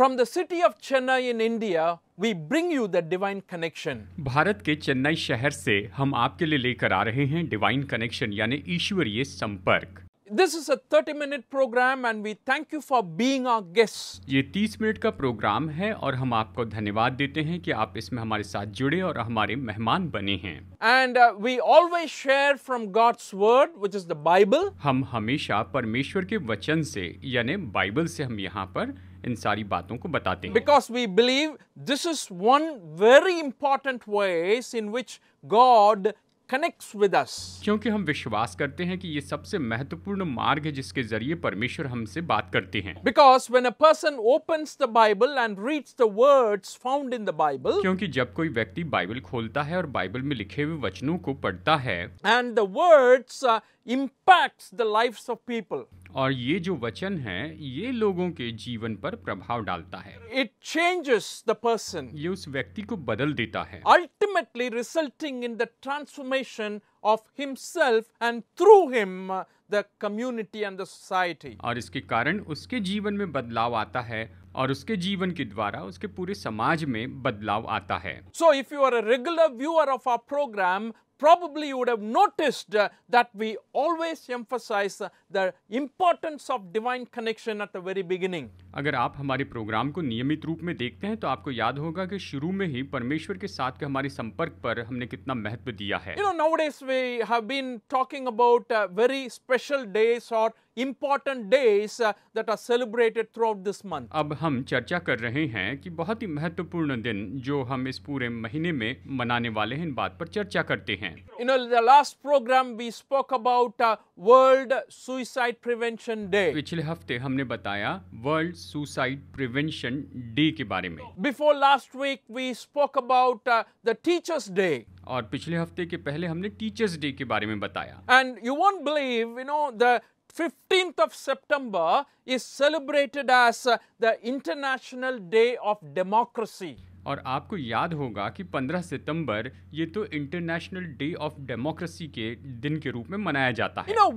From the city of Chennai in India we bring you the divine connection Bharat के चेन्नई शहर से हम आपके लिए लेकर आ रहे हैं डिवाइन कनेक्शन यानी ईश्वरीय संपर्क। This is a thirty minute program and we thank you for being our guest ये तीस मिनट का प्रोग्राम है और हम आपको धन्यवाद देते हैं कि आप इसमें हमारे साथ जुड़े और हमारे मेहमान बने हैं। And we always share from God's word which is the Bible हम हमेशा परमेश्वर के वचन से यानी बाइबल से हम यहाँ पर इन सारी बातों को बताते हैं। Because we believe this is one very important way in which God connects with us क्योंकि हम विश्वास करते हैं कि ये सबसे महत्वपूर्ण मार्ग है जिसके ज़रिए परमेश्वर हमसे बात करते हैं। Because when a person opens the Bible and read the words found in the Bible क्योंकि जब कोई व्यक्ति बाइबल खोलता है और बाइबल में लिखे हुए वचनों को पढ़ता है and the words impacts the life of people और ये जो वचन है ये लोगों के जीवन पर प्रभाव डालता है। इट चेंजेस द ये उस व्यक्ति को बदल देता है। Ultimately resulting in the transformation of himself and through him the community and the society और इसके कारण उसके जीवन में बदलाव आता है और उसके जीवन के द्वारा उसके पूरे समाज में बदलाव आता है। So if you are a regular viewer of our program probably you would have noticed uh, that we always emphasize uh, the importance of divine connection at the very beginning. अगर आप हमारे प्रोग्राम को नियमित रूप में देखते हैं तो आपको याद होगा कि शुरू में ही परमेश्वर के साथ के हमारे संपर्क पर हमने कितना महत्व दिया है You know, nowadays we have been talking about uh, very special days or important days uh, that are celebrated throughout this month. अब हम चर्चा कर रहे हैं कि बहुत ही महत्वपूर्ण दिन जो हम इस पूरे महीने में मनाने वाले हैं इन बात पर चर्चा करते हैं You know, the last program we spoke about uh, World Suicide Prevention Day. पिछले हफ्ते हमने बताया वर्ल्ड सुसाइड प्रिवेंशन डे के बारे में Before last week, we spoke about uh, the Teachers' Day. और पिछले हफ्ते के पहले हमने टीचर्स डे के बारे में बताया And you won't believe, you know, the 15th of September is celebrated as uh, the International Day of Democracy. और आपको याद होगा कि 15 सितंबर ये तो इंटरनेशनल डे ऑफ़ डेमोक्रेसी के दिन के रूप में मनाया जाता है। यू नो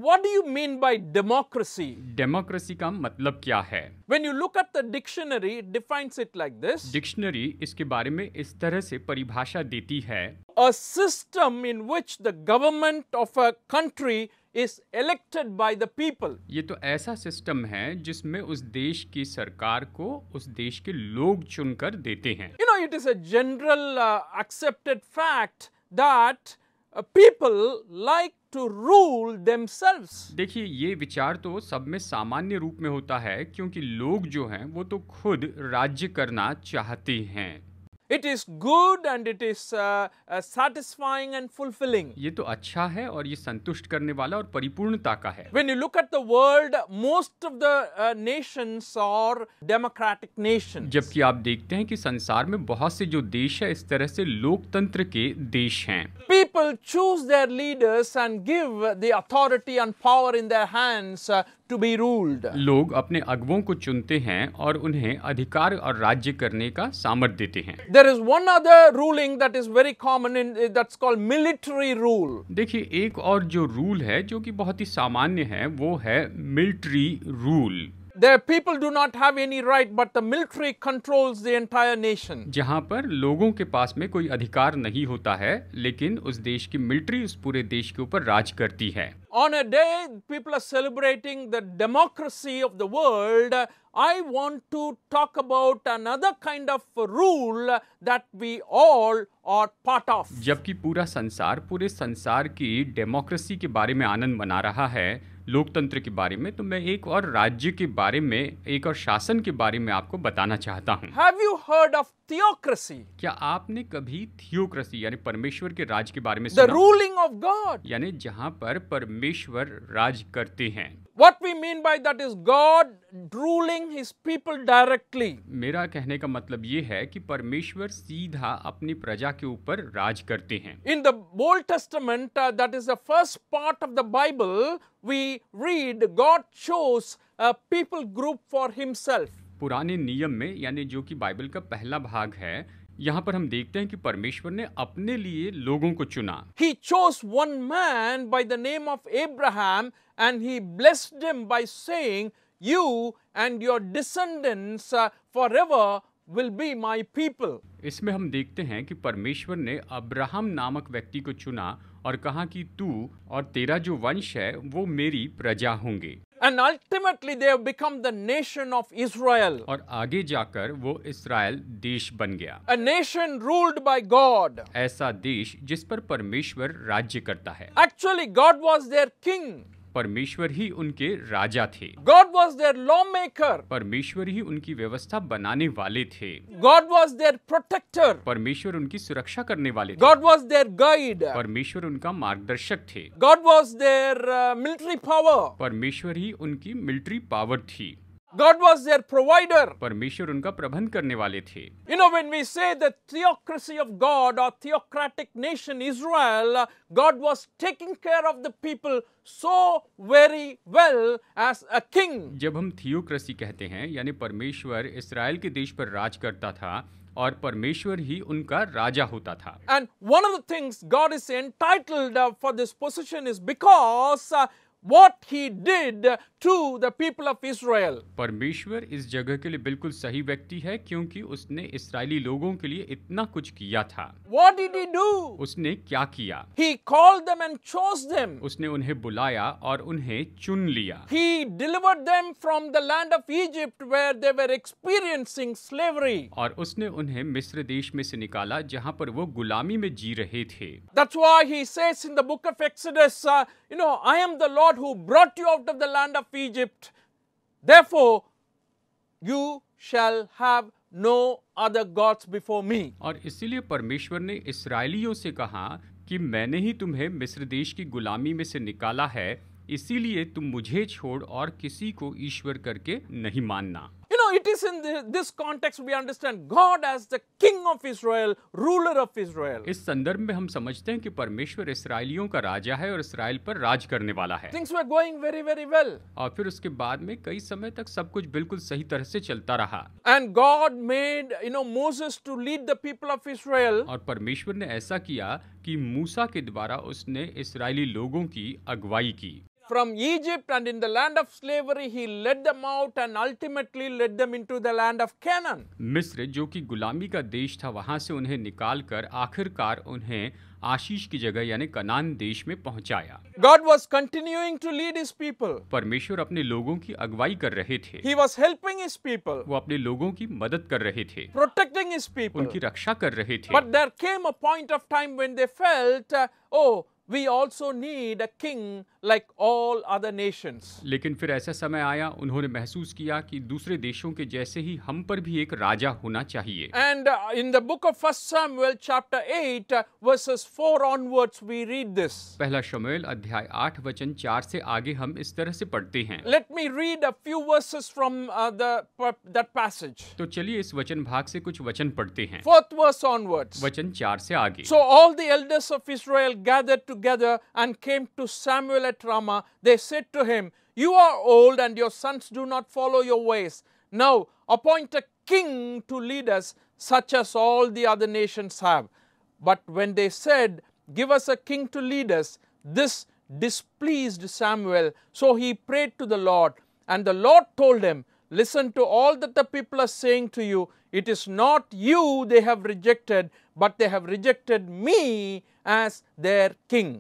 डेमोक्रेसी का मतलब क्या है? When you look at the dictionary it defines it like this dictionary इसके बारे में इस तरह से परिभाषा देती है। A system in which the government of a country is elected by the people. ये तो ऐसा सिस्टम है जिसमें उस देश की सरकार को उस देश के लोग चुनकर देते हैं You know, it is a general uh, accepted fact that uh, people like to rule themselves. देखिए ये विचार तो सब में सामान्य रूप में होता है क्योंकि लोग जो हैं वो तो खुद राज्य करना चाहते हैं It is good and it is uh, uh, satisfying and fulfilling. ये तो अच्छा है और ये संतुष्ट करने वाला और परिपूर्णता का है When you look at the world, most of the uh, nations are democratic nations. जबकि आप देखते हैं कि संसार में बहुत से जो देश है इस तरह से लोकतंत्र के देश हैं People choose their leaders and give the authority and power in their hands to be ruled लोग अपने अगुओं को चुनते हैं और उन्हें अधिकार और राज्य करने का सामर्थ्य देते हैं। There is one other ruling that is very common in that's called military rule देखिए एक और जो रूल है जो कि बहुत ही सामान्य है वो है military rule There people do not have any right, but the military controls the entire nation. जहाँ पर लोगों के पास में कोई अधिकार नहीं होता है लेकिन उस देश की मिलिट्री उस पूरे देश के ऊपर राज करती है On a day people are celebrating the democracy of the world, I want to talk about another kind of rule that we all are part of. जबकि पूरा संसार पूरे संसार की डेमोक्रेसी के बारे में आनंद मना रहा है लोकतंत्र के बारे में तो मैं एक और राज्य के बारे में, एक और शासन के बारे में आपको बताना चाहता हूँ। Theocracy? क्या आपने कभी थियोक्रेसी यानी परमेश्वर के राज के बारे में सुना The ruling of God. यानी जहाँ पर परमेश्वर राज करते हैं What we mean by that is God ruling his people directly. मेरा कहने का मतलब ये है कि परमेश्वर सीधा अपनी प्रजा के ऊपर राज करते हैं In the Old Testament, uh, that is the first part of the Bible, we read God chose a people group for himself. पुराने नियम में यानी जो कि बाइबल का पहला भाग है यहाँ पर हम देखते हैं कि परमेश्वर ने अपने लिए लोगों को चुना name of Abraham and he blessed him by saying, you and your descendants uh, forever will be my people. इसमें हम देखते हैं कि परमेश्वर ने अब्राहम नामक व्यक्ति को चुना और कहा कि तू और तेरा जो वंश है वो मेरी प्रजा होंगे And ultimately, they have become the nation of Israel, और आगे जाकर वो इसराइल देश बन गया a nation ruled by God. ऐसा देश जिस पर परमेश्वर राज्य करता है Actually, God was their king, परमेश्वर ही उनके राजा थे। God was their law maker परमेश्वर ही उनकी व्यवस्था बनाने वाले थे। गॉड वॉज़ देयर प्रोटेक्टर परमेश्वर उनकी सुरक्षा करने वाले गॉड वॉज़ देयर गाइड परमेश्वर उनका मार्गदर्शक थे। God was their military power परमेश्वर ही उनकी मिलिट्री पावर थी। God was their provider. परमेश्वर उनका प्रबंध करने वाले थे You know, when we say the theocracy of God or theocratic nation Israel, uh, God was taking care of the people so very well as a king. जब हम theocracy कहते हैं यानी परमेश्वर इसराइल के देश पर राज करता था और परमेश्वर ही उनका राजा होता था And one of the things God is entitled uh, for this position is because uh, what he did to the people of Israel. परमेश्वर इस जगह के लिए बिल्कुल सही व्यक्ति है क्योंकि उसने इसराइली लोगों के लिए इतना कुछ किया था What did he do? उसने क्या किया He called them and chose them. उसने उन्हें बुलाया और उन्हें चुन लिया He delivered them from the land of Egypt where they were experiencing slavery. और उसने उन्हें मिस्र देश में से निकाला जहाँ पर वो गुलामी में जी रहे थे That's why he says in the book of Exodus, uh, you know, I am the Lord who brought you out of the land of Egypt. Therefore, you shall have no other gods before me. और इसीलिए परमेश्वर ने इसराइलियों से कहा कि मैंने ही तुम्हें मिस्र देश की गुलामी में से निकाला है इसीलिए तुम मुझे छोड़ और किसी को ईश्वर करके नहीं मानना You know, it is in the, this context we understand God as the King of Israel, ruler of Israel. इस संदर्भ में हम समझते हैं कि परमेश्वर इसराइलियों का राजा है और इसराइल पर राज करने वाला है Things were going very, very well. और फिर उसके बाद में कई समय तक सब कुछ बिल्कुल सही तरह से चलता रहा And God made, you know, Moses to lead the people of Israel. और परमेश्वर ने ऐसा किया कि मूसा के द्वारा उसने इसराइली लोगों की अगुवाई की From Egypt and in the land of slavery, he led them out and ultimately led them into the land of Canaan. मिस्र जो कि गुलामी का देश था वहाँ से उन्हें निकालकर आखिरकार उन्हें आशीष की जगह यानी कनान देश में पहुँचाया God was continuing to lead his people. परमेश्वर अपने लोगों की अगुवाई कर रहे थे He was helping his people, वो अपने लोगों की मदद कर रहे थे protecting his people. उनकी रक्षा कर रहे थे But there came a point of time when they felt, uh, oh, we also need a king like all other nations. लेकिन फिर ऐसा समय आया उन्होंने महसूस किया कि दूसरे देशों के जैसे ही हम पर भी एक राजा होना चाहिए And uh, in the book of 1 Samuel, chapter 8, uh, verses 4 onwards, we read this. पहला शमुएल अध्याय आठ वचन चार से आगे हम इस तरह से पढ़ते हैं Let me read a few verses from uh, the that passage. तो चलिए इस वचन भाग से कुछ वचन पढ़ते हैं Fourth verse onwards. वचन चार से आगे So all the elders of Israel gathered together and came to Samuel at Ramah. They said to him, You are old, and your sons do not follow your ways. Now appoint a king to lead us, such as all the other nations have. But when they said, Give us a king to lead us, this displeased Samuel. So he prayed to the Lord, and the Lord told him, Listen to all that the people are saying to you. It is not you they have rejected, but they have rejected me as their king.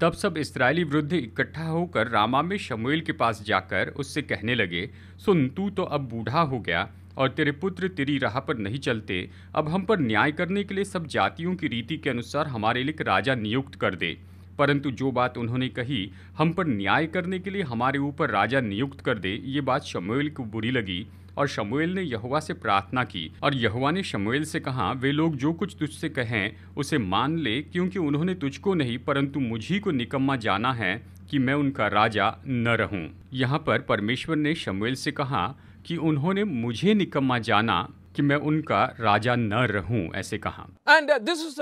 तब सब Israeli वृद्ध इकट्ठा होकर रामा में शमुएल के पास जाकर उससे कहने लगे सुन तू तो अब बूढ़ा हो गया और तेरे पुत्र तेरी राह पर नहीं चलते। अब हम पर न्याय करने के लिए सब जातियों की रीति के अनुसार हमारे लिए राजा नियुक्त कर दे। परंतु जो बात उन्होंने कही हम पर न्याय करने के लिए हमारे ऊपर राजा नियुक्त कर दे ये बात शमुएल को बुरी लगी। और शमुएल ने यहुआ से प्रार्थना की। और यहुआ ने शमुएल से कहा वे लोग जो कुछ तुझसे कहें उसे मान ले क्योंकि उन्होंने तुझको नहीं परंतु मुझी को निकम्मा जाना है कि मैं उनका राजा न रहूँ। यहाँ पर परमेश्वर ने शमुएल से कहा कि उन्होंने मुझे निकम्मा जाना कि मैं उनका राजा न रहूँ ऐसे कहा। And this is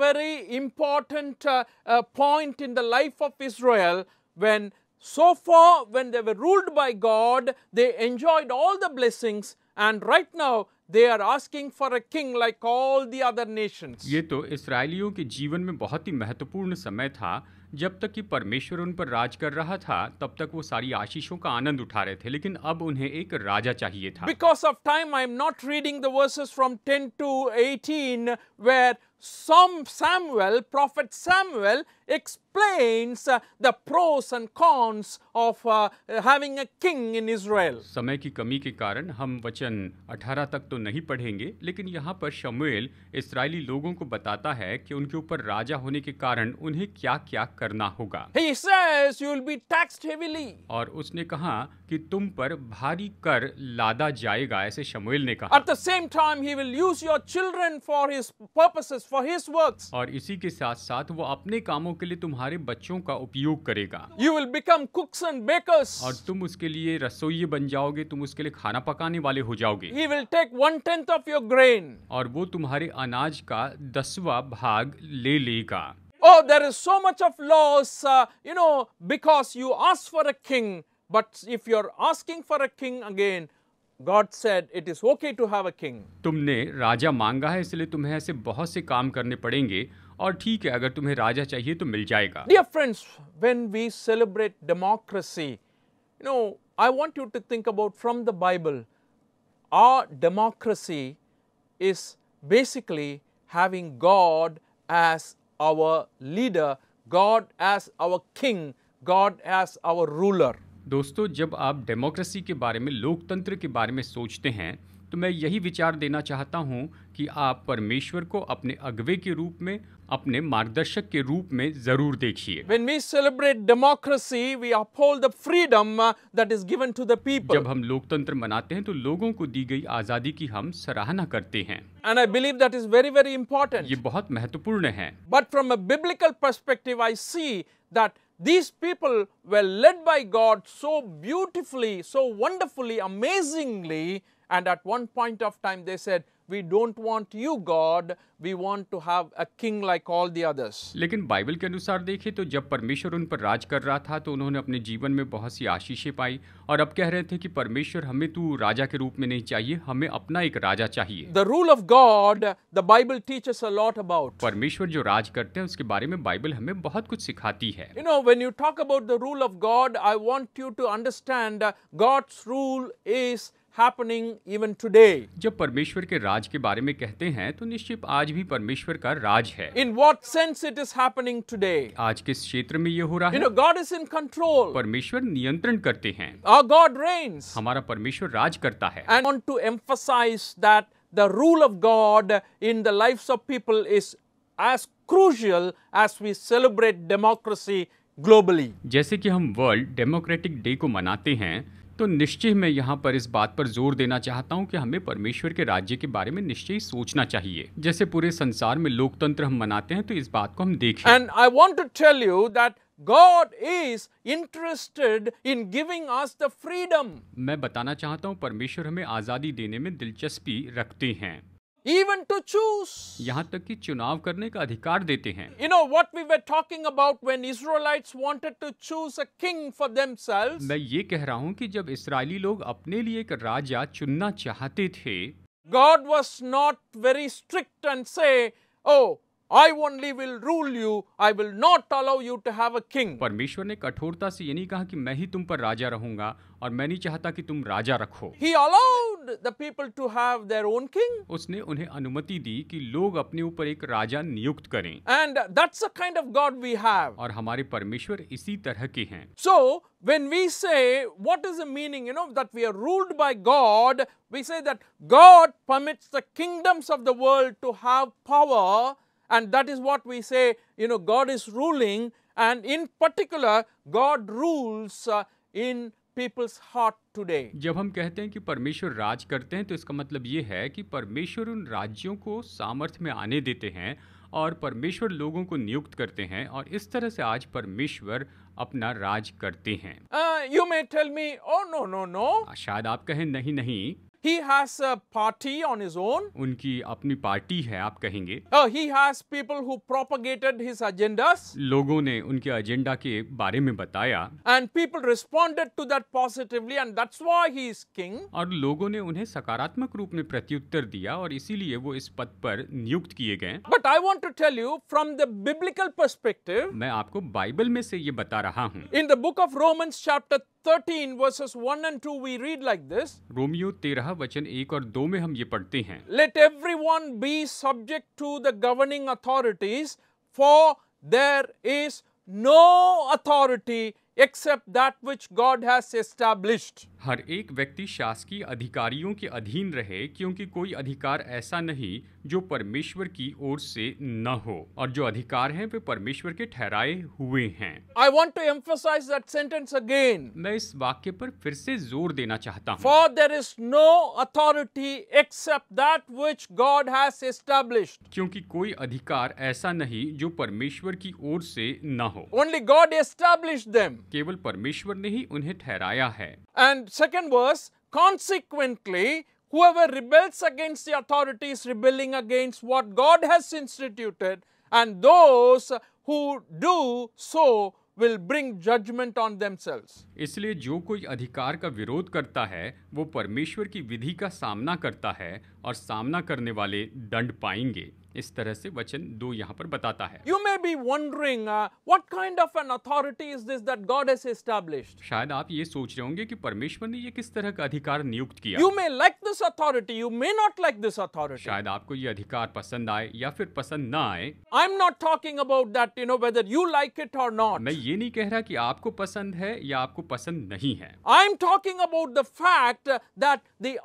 very important uh, uh, point in the life of Israel when so far, when they were ruled by God, they enjoyed all the blessings, and right now they are asking for a king like all the other nations. ये तो इसराइलियों के जीवन में बहुत ही महत्वपूर्ण समय था जब तक कि परमेश्वर उन पर राज कर रहा था तब तक वो सारी आशीषों का आनंद उठा रहे थे लेकिन अब उन्हें एक राजा चाहिए था Because of time, I am not reading the verses from 10 to 18 where some Samuel, prophet Samuel, explains uh, the pros and cons of uh, having a king in Israel. समय की कमी के कारण हम वचन 18 तक तो नहीं पढ़ेंगे लेकिन यहाँ पर शमुएल इसराइली लोगों को बताता है कि उनके ऊपर राजा होने के कारण उन्हें क्या क्या करना होगा He says you will be taxed heavily. और उसने कहा कि तुम पर भारी कर लादा जाएगा ऐसे शमुएल ने कहा At the same time, he will use your children for his purposes, for his work और इसी के साथ साथ वो अपने कामों के लिए तुम्हारे बच्चों का उपयोग करेगा। You will become cooks and bakers और तुम उसके लिए रसोई बन जाओगे तुम उसके लिए खाना पकाने वाले हो जाओगे। He will take one tenth of your grain और वो तुम्हारे अनाज का दसवा भाग ले लेगा। Oh, there is so much of laws, uh, you know, because you ask for a king. But if you're asking for a king again, God said it is okay to have a king. तुमने राजा मांगा है इसलिए तुम्हें ऐसे बहुत से काम करने पड़ेंगे और ठीक है अगर तुम्हें राजा चाहिए तो मिल जाएगा Dear friends, when we celebrate democracy, you know, I want you to think about from the Bible, our democracy is basically having God as our leader, God as our king, God as our ruler. दोस्तों जब आप democracy के बारे में लोकतंत्र के बारे में सोचते हैं तो मैं यही विचार देना चाहता हूँ कि आप परमेश्वर को अपने अगवे के रूप में अपने मार्गदर्शक के रूप में ज़रूर देखिए When we celebrate democracy, we uphold the freedom uh, that is given to the people. जब हम लोकतंत्र मनाते हैं तो लोगों को दी गई आज़ादी की हम सराहना करते हैं And I believe that is very, very important. ये बहुत महत्वपूर्ण है But from a biblical perspective, I see that these people were led by God so beautifully, so wonderfully, amazingly, and at one point of time they said, We don't want you, God, we want to have a king like all the others. लेकिन Bible के अनुसार देखें तो जब परमेश्वर उन पर राज कर रहा था तो उन्होंने अपने जीवन में बहुत सी आशीषें पाई और अब कह रहे थे कि परमेश्वर हमें तू राजा के रूप में नहीं चाहिए हमें अपना एक राजा चाहिए The rule of God, the Bible teaches a lot about. परमेश्वर जो राज करते हैं उसके बारे में बाइबल हमें बहुत कुछ सिखाती है You know, when you talk about the rule of God, I want you to understand uh, God's rule is happening even today. जब परमेश्वर के राज के बारे में कहते हैं तो निश्चित आज भी परमेश्वर का राज है In what sense it is happening today? आज किस क्षेत्र में ये हो रहा है You know, God is in control. परमेश्वर नियंत्रण करते हैं Our God reigns. हमारा परमेश्वर राज करता है And I want to emphasize that the rule of God in the lives of people is as crucial as we celebrate democracy globally. जैसे कि हम वर्ल्ड डेमोक्रेटिक डे को मनाते हैं तो निश्चय मैं यहाँ पर इस बात पर ज़ोर देना चाहता हूँ कि हमें परमेश्वर के राज्य के बारे में निश्चय ही सोचना चाहिए। जैसे पूरे संसार में लोकतंत्र हम मनाते हैं तो इस बात को हम देखें। And I want to tell you that God is interested in giving us the freedom, मैं बताना चाहता हूँ परमेश्वर हमें आज़ादी देने में दिलचस्पी रखते हैं। even to choose. यहाँ तक कि चुनाव करने का अधिकार देते हैं You know what we were talking about when Israelites wanted to choose a king for themselves? मैं ये कह रहा हूँ कि जब इसराइली लोग अपने लिए एक राजा चुनना चाहते थे God was not very strict and say, Oh, I only will rule you, I will not allow you to have a king. परमेश्वर ने कठोरता से ये नहीं कहा कि मैं ही तुम पर राजा रहूंगा और मैं नहीं चाहता कि तुम राजा रखो He allowed the people to have their own king. उसने उन्हें अनुमति दी कि लोग अपने ऊपर एक राजा नियुक्त करें And that's the kind of God we have. और हमारे परमेश्वर इसी तरह के हैं So, when we say, what is the meaning, you know, that we are ruled by God, we say that God permits the kingdoms of the world to have power, and that is what we say, you know, God is ruling, and in particular, God rules uh, in people's heart today. जब हम कहते हैं कि परमेश्वर राज करते हैं तो इसका मतलब ये है कि परमेश्वर उन राज्यों को सामर्थ्य में आने देते हैं और परमेश्वर लोगों को नियुक्त करते हैं और इस तरह से आज परमेश्वर अपना राज करते हैं Uh, you may tell me, oh, no, no, no. शायद आप कहें नहीं नहीं He has a party on his own. उनकी अपनी पार्टी है आप कहेंगे Uh, he has people who propagated his agendas, लोगों ने उनके एजेंडा के बारे में बताया and people responded to that positively, and that's why he is king. और लोगों ने उन्हें सकारात्मक रूप में प्रत्युत्तर दिया और इसीलिए वो इस पद पर नियुक्त किए गए But I want to tell you from the biblical perspective, मैं आपको बाइबल में से ये बता रहा हूँ in the book of Romans, chapter 13, verses 1 and 2, we read like this रोमियो तेरह वचन एक और दो में हम ये पढ़ते हैं Let everyone be subject to the governing authorities, for there is no authority except that which God has established. हर एक व्यक्ति शासकीय अधिकारियों के अधीन रहे क्योंकि कोई अधिकार ऐसा नहीं जो परमेश्वर की ओर से न हो और जो अधिकार हैं वे परमेश्वर के ठहराए हुए हैं आई to emphasize that sentence again. मैं इस वाक्य पर फिर से ज़ोर देना चाहता हूँ for there is no authority except that which God has established. क्योंकि कोई अधिकार ऐसा नहीं जो परमेश्वर की ओर से न हो ओनली गॉड established them. केवल परमेश्वर ने ही उन्हें ठहराया है And second verse, consequently, whoever rebels against the authority is rebelling against what God has instituted, and those who do so will bring judgment on themselves. इसलिए जो कोई अधिकार का विरोध करता है वो परमेश्वर की विधि का सामना करता है और सामना करने वाले दंड पाएँगे इस तरह से वचन दो यहाँ पर बताता है। You may be wondering what kind of an authority is this that God has established शायद आप ये सोच रहे होंगे कि परमेश्वर ने ये किस तरह का अधिकार नियुक्त किया। You may like this authority you may not like this authority शायद आपको ये अधिकार पसंद आए या फिर पसंद ना आए। I am not talking about that you know whether you like it और नॉट मैं ये नहीं कह रहा की आपको पसंद है या आपको पसंद नहीं है। I am talking about the fact that the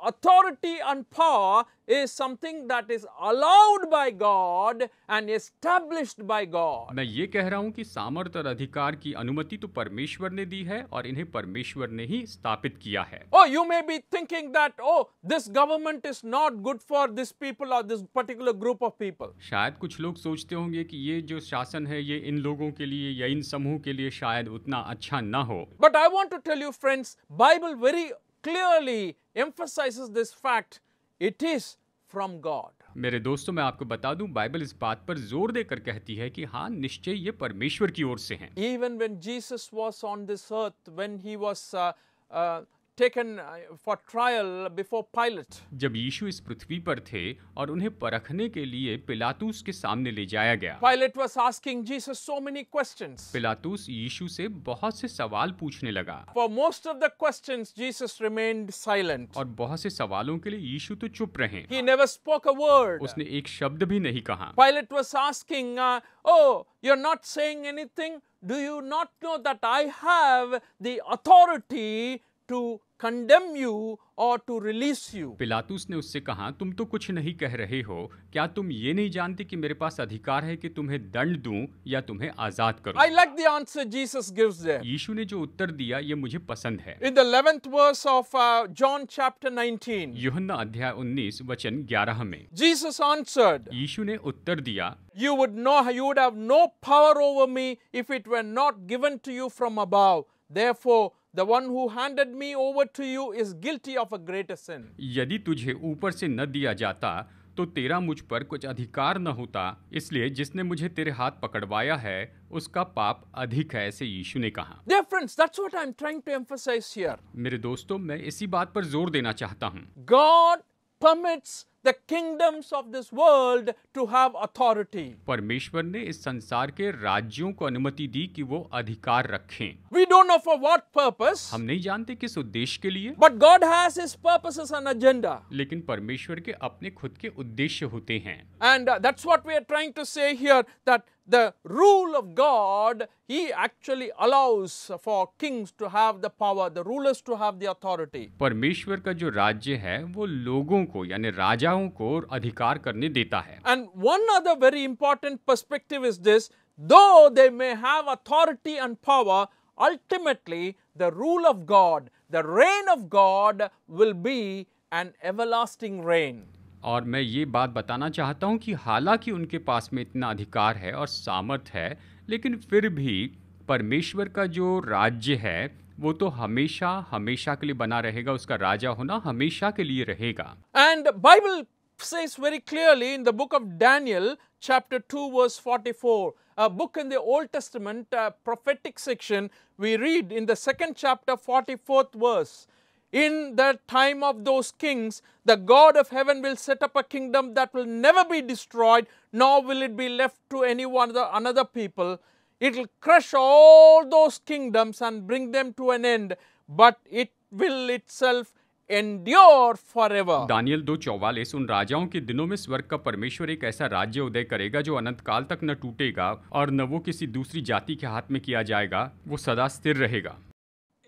end power is something that is allowed by God and established by God. मैं ये कह रहा हूँ कि सामर्थ और अधिकार की अनुमति तो परमेश्वर ने दी है और इन्हें परमेश्वर ने ही स्थापित किया है Oh, you may be thinking that, oh, this government is not good for this people or this particular group of people. शायद कुछ लोग सोचते होंगे कि ये जो शासन है ये इन लोगों के लिए या इन समूह के लिए शायद उतना अच्छा ना हो But I want to tell you, friends, Bible very clearly emphasizes this fact. It is from God मेरे दोस्तों मैं आपको बता दूँ बाइबल इस बात पर ज़ोर देकर कहती है कि हाँ निश्चय ये परमेश्वर की ओर से हैं। Even when Jesus was on this earth when he was taken uh, for trial before Pilate, जब यीशु इस पृथ्वी पर थे और उन्हें परखने के लिए पिलातूस के सामने ले जाया गया Pilate was asking Jesus so many questions. पिलातूस यीशु से बहुत से सवाल पूछने लगा For most of the questions, Jesus remained silent. और बहुत से सवालों के लिए यीशु तो चुप रहे He never spoke a word. उसने एक शब्द भी नहीं कहा Pilate was asking, uh, Oh, you're not saying anything? Do you not know that I have the authority to condemn you or to release you? पिलातूस ने उससे कहा तुम तो कुछ नहीं कह रहे हो क्या तुम ये नहीं जानते कि मेरे पास अधिकार है कि तुम्हें दंड दूँ या तुम्हें आज़ाद I like the answer Jesus gives there. यीशु ने जो उत्तर दिया ये मुझे पसंद है In the 11th verse of uh, John chapter 19, यूहन्ना अध्याय 19 वचन 11 में Jesus answered, यीशु ने उत्तर दिया You would know you would have no power over me if it were not given to you from above. Therefore, the one who handed me over to you is guilty of a greater sin. यदि तुझे ऊपर से न दिया जाता तो तेरा मुझ पर कुछ अधिकार न होता इसलिए जिसने मुझे तेरे हाथ पकड़वाया है उसका पाप अधिक है ऐसे यीशु ने कहा Dear friends, that's what I'm trying to emphasize here. मेरे दोस्तों मैं इसी बात पर ज़ोर देना चाहता हूँ God permits the kingdoms of this world to have authority. परमेश्वर ने इस संसार के राज्यों को अनुमति दी कि वो अधिकार रखें We don't know for what purpose, हम नहीं जानते किस उद्देश्य के लिए but God has His purposes and agenda. लेकिन परमेश्वर के अपने खुद के उद्देश्य होते हैं And uh, that's what we are trying to say here that the rule of God, He actually allows for kings to have the power, the rulers to have the authority. परमेश्वर का जो राज्य है वो लोगों को यानी राजाओं को अधिकार करने देता है And one other very important perspective is this though they may have authority and power, ultimately the rule of God, the reign of God will be an everlasting reign. और मैं ये बात बताना चाहता हूँ कि हालाँकि उनके पास में इतना अधिकार है और सामर्थ है लेकिन फिर भी परमेश्वर का जो राज्य है वो तो हमेशा हमेशा के लिए बना रहेगा उसका राजा होना हमेशा के लिए रहेगा And Bible says very clearly in the book of Daniel chapter 2 verse 44 a book in the Old Testament uh, prophetic section we read in the second chapter 44th verse in the time of those kings the God of heaven will set up a kingdom that will never be destroyed nor will it be left to any one other, another people it will crush all those kingdoms and bring them to an end but it will itself endure forever Daniel दो चौवालीस उन राजाओं के दिनों में स्वर्ग का परमेश्वर एक ऐसा राज्य उदय करेगा जो अनंत काल तक न टूटेगा और न वो किसी दूसरी जाति के हाथ में किया जाएगा वो सदा स्थिर रहेगा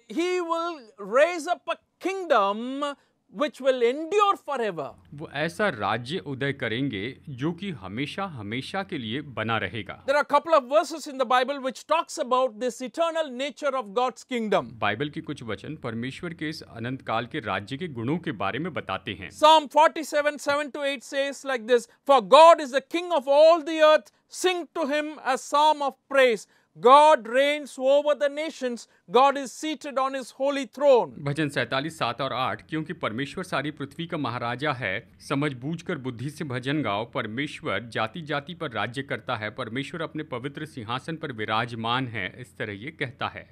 he will raise up a kingdom which will endure for ever वो ऐसा राज्य उदय करेंगे जो कि हमेशा हमेशा के लिए बना रहेगा। There are couple of verses in the Bible which talks about this eternal nature of God's kingdom Bible के कुछ वचन परमेश्वर के इस अनंत काल के राज्य के गुणों के बारे में बताते हैं। Psalm 47 7 to 8 says like this for God is the king of all the earth. Sing to him a psalm of praise. God reigns over the nations, God is seated on his holy throne. भजन सैतालीस सात और आठ क्योंकि परमेश्वर सारी पृथ्वी का महाराजा है समझ बूझ कर बुद्धि से भजन गाओ परमेश्वर जाति जाति पर राज्य करता है परमेश्वर अपने पवित्र सिंहासन पर विराजमान है इस तरह ये कहता है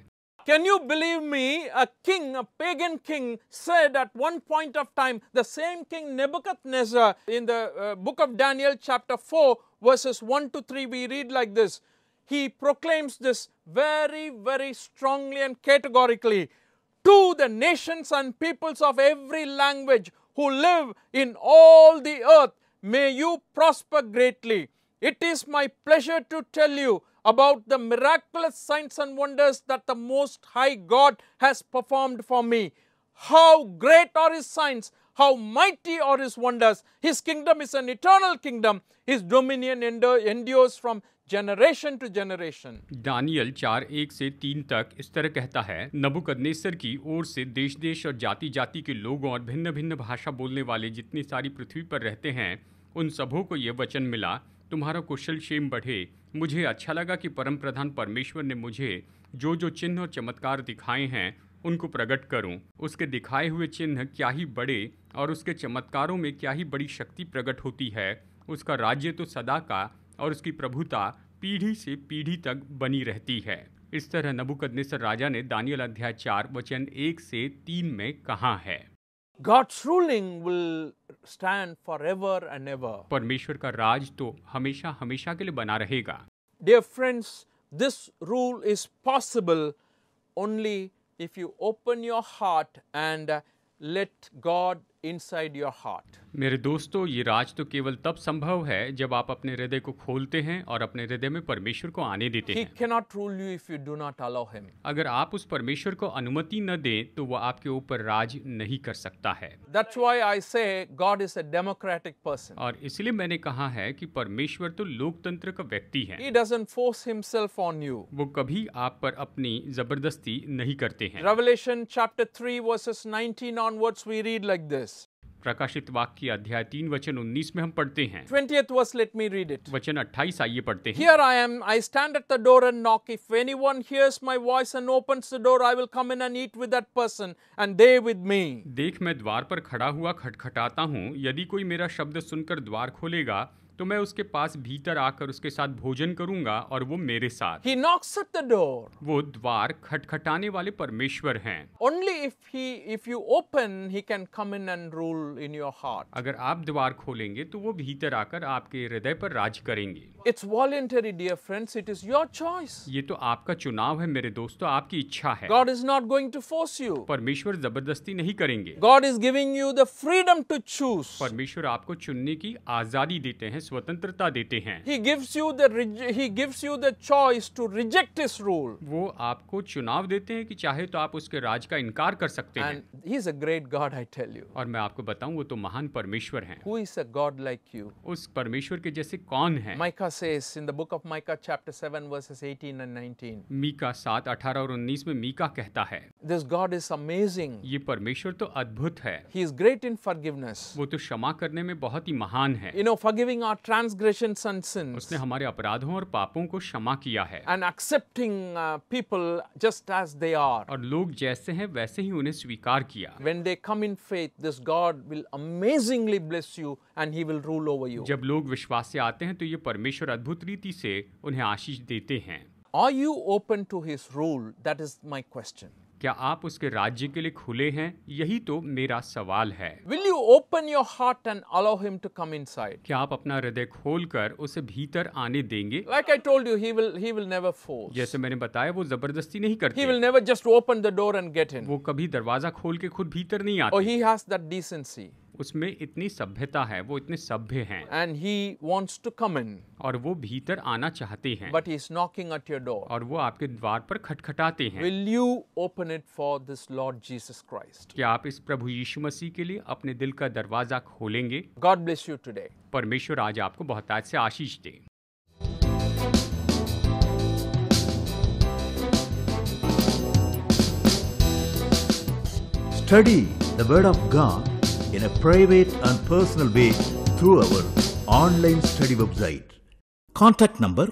Can you believe me? A king, a pagan king, said at one point of time, the same king Nebuchadnezzar, in the uh, book of Daniel, chapter 4, verses 1 to 3, we read like this. He proclaims this very, very strongly and categorically to the nations and peoples of every language who live in all the earth, may you prosper greatly. It is my pleasure to tell you about the miraculous signs and wonders that the Most High God has performed for me. How great are His signs! How mighty are His wonders! His kingdom is an eternal kingdom. His dominion endures from generation to generation Daniel चार एक से तीन तक इस तरह कहता है नबुकदनेसर की ओर से देश देश और जाति जाति के लोगों और भिन्न भिन्न भाषा बोलने वाले जितनी सारी पृथ्वी पर रहते हैं, उन सबों को ये वचन मिला, तुम्हारा कुशल क्षेम बढ़े। मुझे अच्छा लगा कि परम प्रधान परमेश्वर ने मुझे जो जो चिन्ह और चमत्कार दिखाए हैं, उनको प्रकट करूँ। उसके दिखाए हुए चिन्ह क्या ही बड़े और उसके चमत्कारों में क्या ही बड़ी शक्ति प्रकट होती है। उसका राज्य तो सदा का और उसकी प्रभुता पीढ़ी से पीढ़ी तक बनी रहती है इस तरह नबुकदनेसर राजा ने दानियल अध्याय चार वचन एक से तीन में कहा है God's ruling will stand forever and ever. परमेश्वर का राज तो हमेशा हमेशा के लिए बना रहेगा Dear friends, this rule is possible only if you open your heart and uh, let God inside your heart मेरे दोस्तों ये राज तो केवल तब संभव है जब आप अपने हृदय को खोलते हैं और अपने हृदय में परमेश्वर को आने देते He हैं। He can not rule you if you do not अगर आप उस परमेश्वर को अनुमति न दें तो वो आपके ऊपर राज नहीं कर सकता है। That's why I say God is a democratic person और इसलिए मैंने कहा है कि परमेश्वर तो लोकतंत्र का व्यक्ति है। He doesn't force himself on you वो कभी आप पर अपनी ज़बरदस्ती नहीं करते हैं। Revelation chapter 3 verses 19 onwards we read like this प्रकाशित वाक्य अध्याय तीन वचन उन्नीस में हम पढ़ते हैं। ट्वेंटी आइए पढ़ते हैं। Door and knock if any one hears my voice and open the door I will come in and eat with person and they with me देख मैं द्वार पर खड़ा हुआ खटखटाता हूँ। यदि कोई मेरा शब्द सुनकर द्वार खोलेगा तो मैं उसके पास भीतर आकर उसके साथ भोजन करूँगा और वो मेरे साथ। ही नॉक्स वो द्वार खटखटाने वाले परमेश्वर है। Only if he if you open he can come in and rule in your heart अगर आप द्वार खोलेंगे तो वो भीतर आकर आपके हृदय पर राज करेंगे। It's voluntary dear friends it is your choice ये तो आपका चुनाव है मेरे दोस्तों आपकी इच्छा है। God is not going to force you परमेश्वर ज़बरदस्ती नहीं करेंगे। God is giving you the freedom to choose परमेश्वर आपको चुनने की आज़ादी देते हैं स्वतंत्रता देते हैं। He gives you the he gives you the choice to reject this rule वो आपको चुनाव देते हैं कि चाहे तो आप उसके राज का इनकार कर सकते हैं। He is a great God I tell you और मैं आपको बताऊँ वो तो महान परमेश्वर हैं। Who is a God like you उस परमेश्वर के जैसे कौन है? Micah says in the book of Micah chapter 7 verses 18 and 19 Micah 7 18 और 19 में मीका कहता है दिस गॉड इज़ अमेजिंग ये परमेश्वर तो अद्भुत है। He is great in forgiveness वो तो क्षमा करने में बहुत ही महान है। You know forgiving our transgressions and sins उसने हमारे अपराधों और पापों को क्षमा किया है and accepting uh, people just as they are. और लोग जैसे हैं वैसे ही उन्हें स्वीकार किया When they come in faith, this God will amazingly bless you and He will rule over you. जब लोग विश्वास से आते हैं तो ये परमेश्वर अद्भुत रीति से उन्हें आशीष देते हैं Are you open to His rule? That is my question. क्या आप उसके राज्य के लिए खुले हैं? यही तो मेरा सवाल है। Will you open your heart and allow him to come inside क्या आप अपना हृदय खोल कर उसे भीतर आने देंगे? Like I told you he will he will never force जैसे मैंने बताया वो ज़बरदस्ती नहीं करते। He will never just open the door and get in वो कभी दरवाज़ा खोल के खुद भीतर नहीं आते। ही हैज़ दैट डिसेंसी उसमें इतनी सभ्यता है वो इतने सभ्य हैं। And he wants to come in और वो भीतर आना चाहते हैं। But is knocking at your door और वो आपके द्वार पर खटखटाते हैं। Will you open it for this Lord Jesus Christ क्या आप इस प्रभु यीशु मसीह के लिए अपने दिल का दरवाज़ा खोलेंगे? गॉड ब्लेस यू टुडे परमेश्वर आज आपको बहुत आज से आशीष दे। Study the word of God in a private and personal way through our online study website. Contact number